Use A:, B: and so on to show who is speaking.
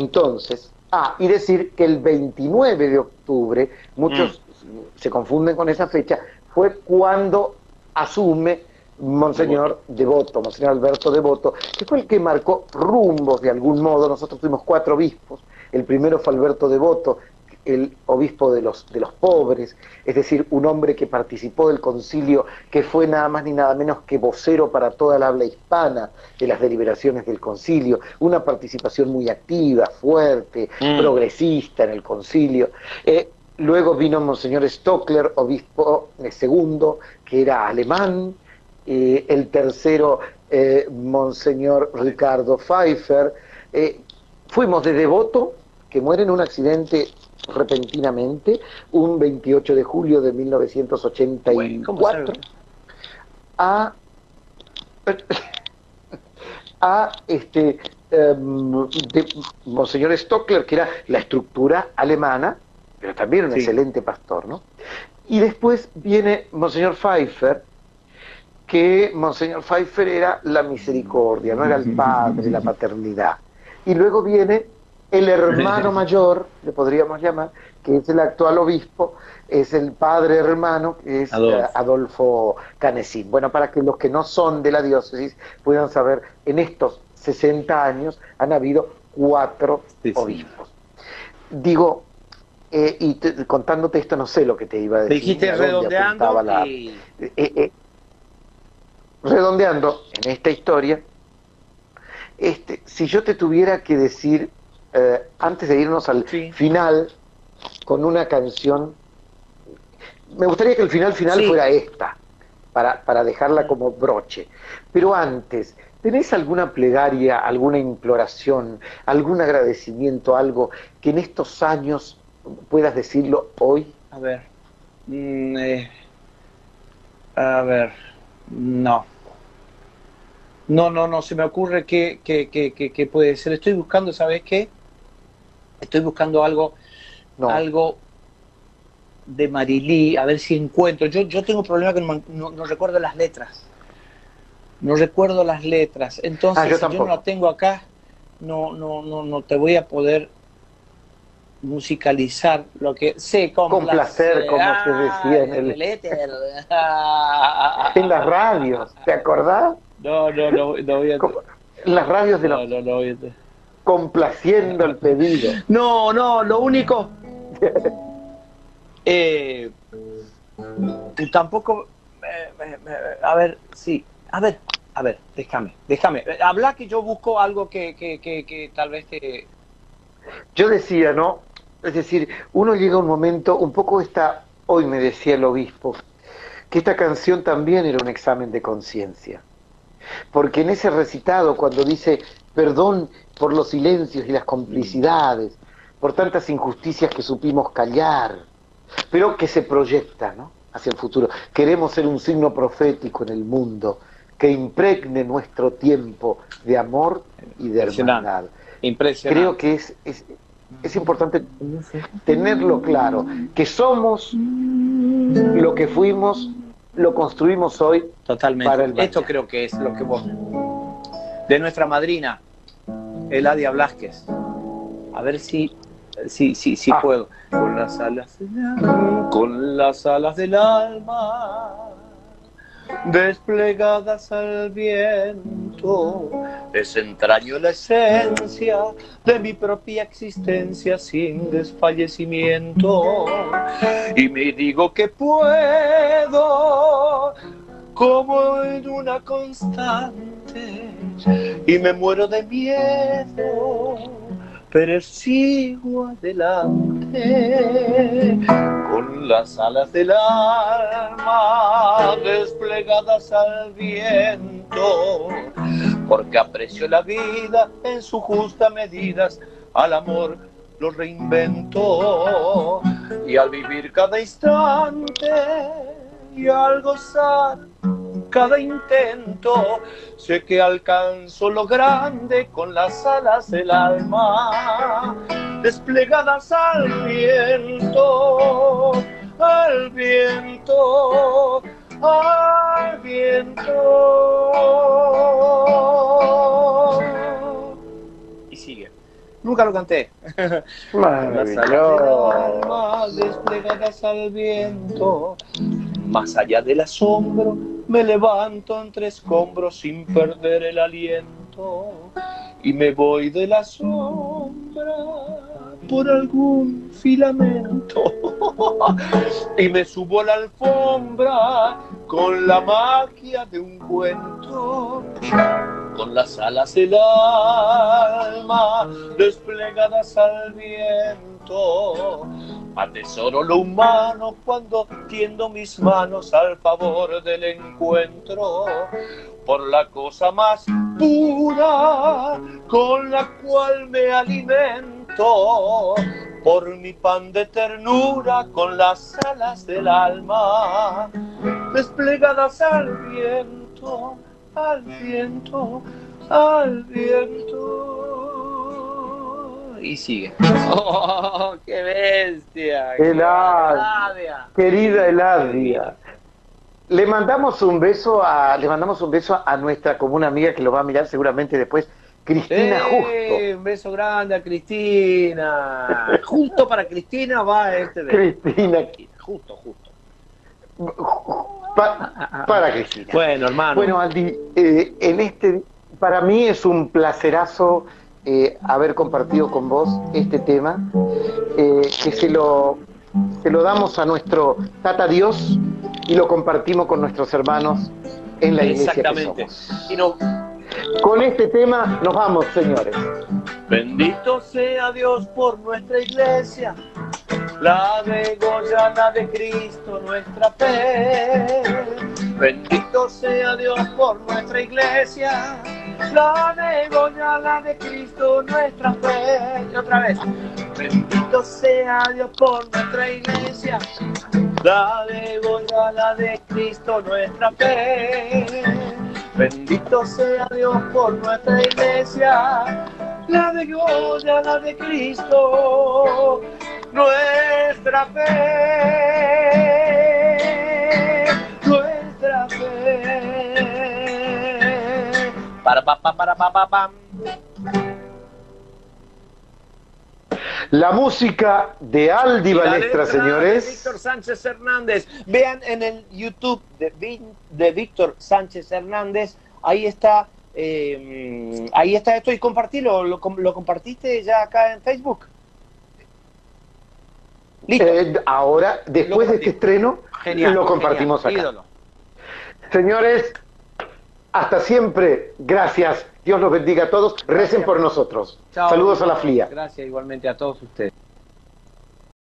A: Entonces, ah, y decir que el 29 de octubre, muchos se confunden con esa fecha, fue cuando asume Monseñor Devoto, Monseñor Alberto Devoto, que fue el que marcó rumbos de algún modo. Nosotros tuvimos cuatro obispos. El primero fue Alberto Devoto, el obispo de los, de los pobres, es decir, un hombre que participó del concilio, que fue nada más ni nada menos que vocero para toda la habla hispana de las deliberaciones del concilio, una participación muy activa, fuerte, mm. progresista en el concilio. Eh, luego vino Monseñor Stockler, obispo eh, segundo, que era alemán, eh, el tercero, Monseñor Ricardo Pfeiffer. fuimos de devoto, que muere en un accidente repentinamente un 28 de julio de 1984 a, a este um, de Monseñor Stockler, que era la estructura alemana, pero también un excelente pastor, ¿no? Y después viene Monseñor Pfeiffer, que Monseñor Pfeiffer era la misericordia, no era el padre, la paternidad. Y luego viene el hermano mayor, le podríamos llamar, que es el actual obispo, es el padre hermano, que es eh, Adolfo, Canesín. Bueno, para que los que no son de la diócesis puedan saber, en estos 60 años han habido cuatro obispos. Digo, eh, y contándote esto no sé lo que te iba a decir.
B: Dijiste redondeando
A: eh, redondeando en esta historia, este, si yo te tuviera que decir eh, antes de irnos al final, con una canción, me gustaría que el final final fuera esta, para, para dejarla como broche. Pero antes, ¿tenés alguna plegaria, alguna imploración, algún agradecimiento, algo que en estos años puedas decirlo hoy?
B: A ver. Mm, eh, a ver. No. No, no, no, se me ocurre que, que, que, que, puede ser. Estoy buscando, ¿sabes qué? Estoy buscando algo, algo de Marilí, a ver si encuentro. Yo, yo tengo un problema que no, recuerdo las letras. No recuerdo las letras. Entonces, ah, si yo no la tengo acá, no, no, no, no te voy a poder musicalizar lo que sé
A: con placer como se decía en el, en las radios ¿te acordás?
B: no no no, no voy a
A: en las radios de no, no, no voy a complaciendo el pedido.
B: No, no, lo único. eh, tampoco. Eh, a ver, sí. A ver, a ver, déjame, déjame. Habla que yo busco algo que, que, que, tal vez te.
A: Yo decía, ¿no? Es decir, uno llega a un momento, un poco está, hoy me decía el obispo, que esta canción también era un examen de conciencia. Porque en ese recitado, cuando dice, perdón por los silencios y las complicidades, por tantas injusticias que supimos callar, pero que se proyecta ¿no? hacia el futuro. Queremos ser un signo profético en el mundo que impregne nuestro tiempo de amor y de hermandad.
B: Impresionante.
A: Creo que es, es, es importante tenerlo claro, que somos lo que fuimos, lo construimos hoy.
B: Totalmente. Para el Esto creo que es lo que vos de nuestra madrina, Eladia Blasquez. A ver si, si, si, si ah. puedo. Con las alas, con las alas del alma desplegadas al viento, desentraño la esencia de mi propia existencia sin desfallecimiento y me digo que puedo como en una constante y me muero de miedo, pero sigo adelante con las alas del alma desplegadas al viento, porque aprecio la vida en su justa medida, al amor lo reinvento y al vivir cada instante y al gozar cada intento. Sé que alcanzo lo grande con las alas del alma, desplegadas al viento, al viento, al viento. Y sigue. Nunca lo canté. Las alas del alma desplegadas al viento, más allá del asombro, me levanto entre escombros sin perder el aliento y me voy de la sombra por algún filamento y me subo a la alfombra con la magia de un cuento, con las alas del alma desplegadas al viento. Atesoro lo humano cuando tiendo mis manos al favor del encuentro por la cosa más pura con la cual me alimento, por mi pan de ternura con las alas del alma, desplegadas al viento, al viento, al viento. Y sigue. ¡Oh, qué bestia!
A: Eladia. Querida Eladia. Le mandamos un beso a, le mandamos un beso a nuestra común amiga que lo va a mirar seguramente después, Cristina
B: ¡Eh!
A: Justo.
B: Un beso grande a Cristina. Justo para Cristina va este beso.
A: Cristina.
B: Justo, justo.
A: Pa- para Cristina.
B: Bueno, hermano.
A: Bueno, Aldi, eh, en este, para mí es un placerazo eh, haber compartido con vos este tema, eh, que se lo, se lo damos a nuestro Tata Dios y lo compartimos con nuestros hermanos en la iglesia que
B: Exactamente.
A: somos.
B: Y no,
A: Con este tema nos vamos, señores.
B: Bendito sea Dios por nuestra iglesia, la degollada de Cristo nuestra fe. Bendito sea Dios por nuestra iglesia, la degollada de Cristo nuestra fe. Y otra vez. Bendito sea Dios por nuestra iglesia, la degollada de Cristo nuestra fe. Bendito sea Dios por nuestra iglesia, la de Goya, la de Cristo, nuestra fe, pa pa para pa pa pam.
A: La música de Aldi Balestra, señores.
B: de Víctor Sánchez Hernández. Vean en el YouTube de, Víctor Sánchez Hernández, ahí está, eh, ahí está esto y compartilo, lo, com- lo compartiste ya acá en Facebook. Listo.
A: Eh, ahora, después de este estreno,
B: Genial,
A: lo compartimos
B: genial,
A: acá.
B: ídolo.
A: Señores, hasta siempre. Gracias. Dios los bendiga a todos. Recen por nosotros.
B: Chao.
A: Saludos a la FLIA.
B: Gracias igualmente a todos ustedes.